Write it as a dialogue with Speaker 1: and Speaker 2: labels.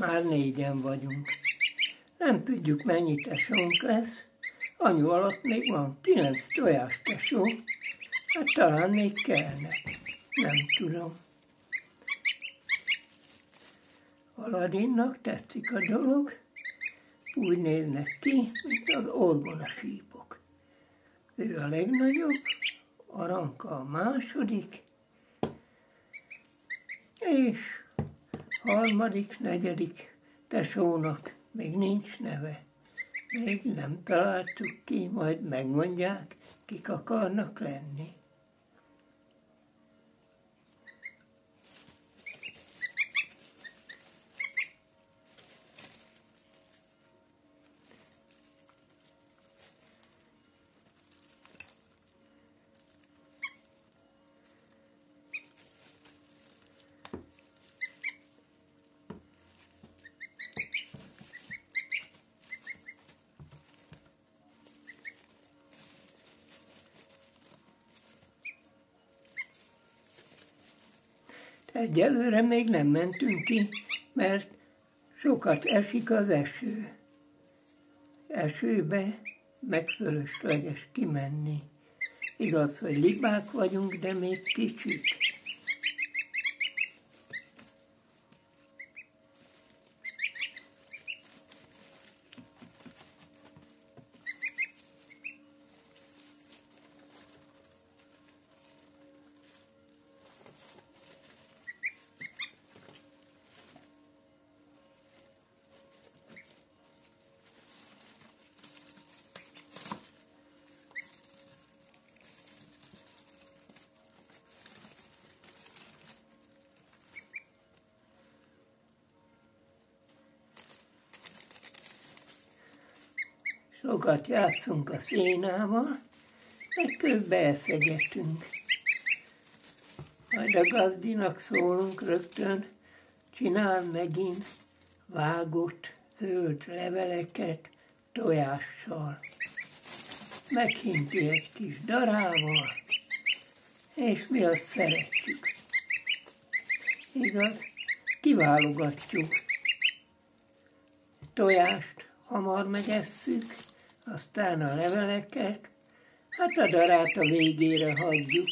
Speaker 1: Már négyen vagyunk. Nem tudjuk, mennyi tesónk lesz. Anyu alatt még van kilenc tojás tesó. Hát talán még kellene. Nem tudom. Aladinnak tetszik a dolog. Úgy néznek ki, mint az orgona sípok. Ő a legnagyobb, Aranka a második, és harmadik, negyedik tesónak még nincs neve. Még nem találtuk ki, majd megmondják, kik akarnak lenni. Egyelőre még nem mentünk ki, mert sokat esik az eső. Esőbe meg fölösleges kimenni. Igaz, hogy libák vagyunk, de még kicsik. Sokat játszunk a szénával, meg közben eszegetünk. Majd a gazdinak szólunk rögtön, csinál megint vágott zöld leveleket tojással. Meghinti egy kis darával, és mi azt szeretjük. Igaz, kiválogatjuk. Tojást hamar megesszük, aztán a leveleket, hát a darát a végére hagyjuk.